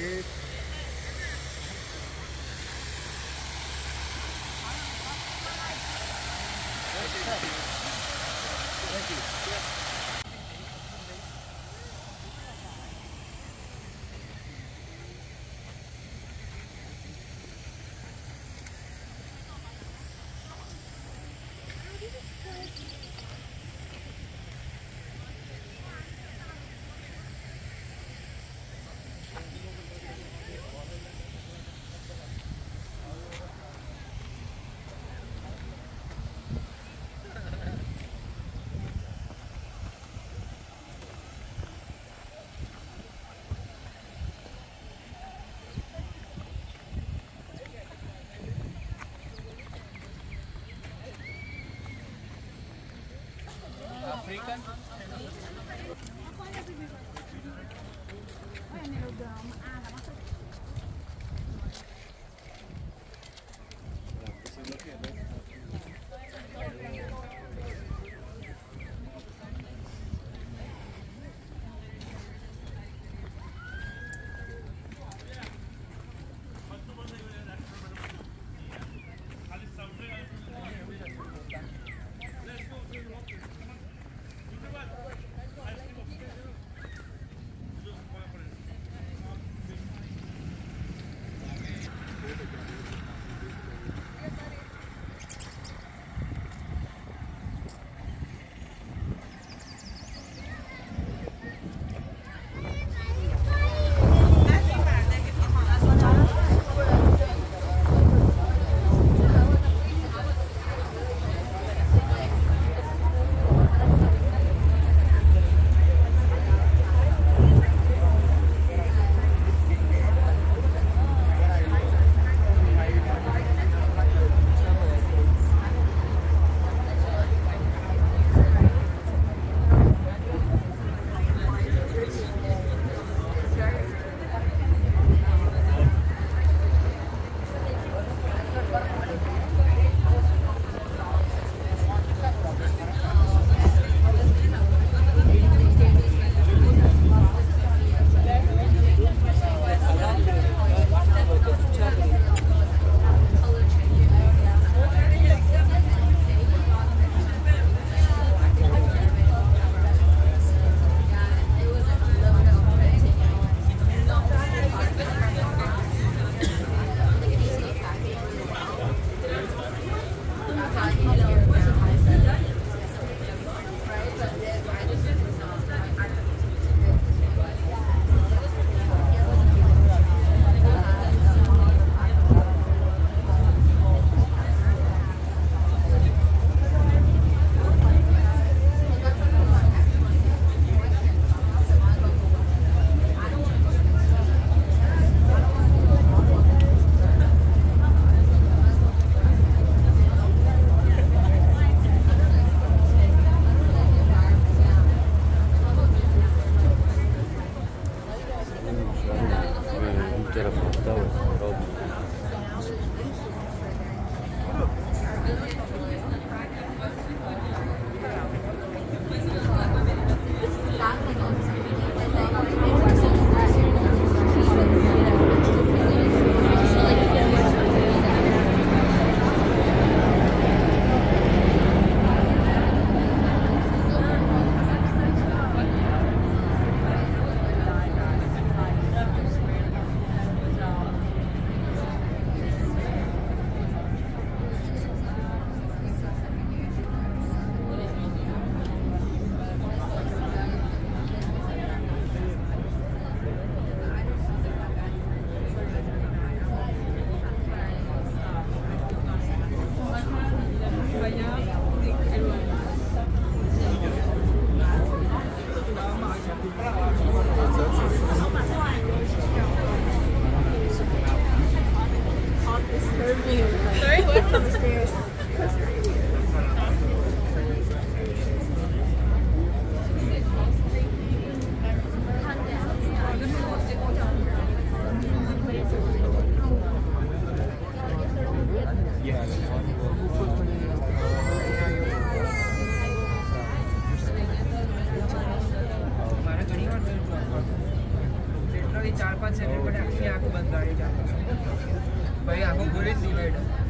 Okay. African? चार पाँच second बड़े आँखें आँख बंद गाड़ी चार भाई आँखों बुरी थी बैठा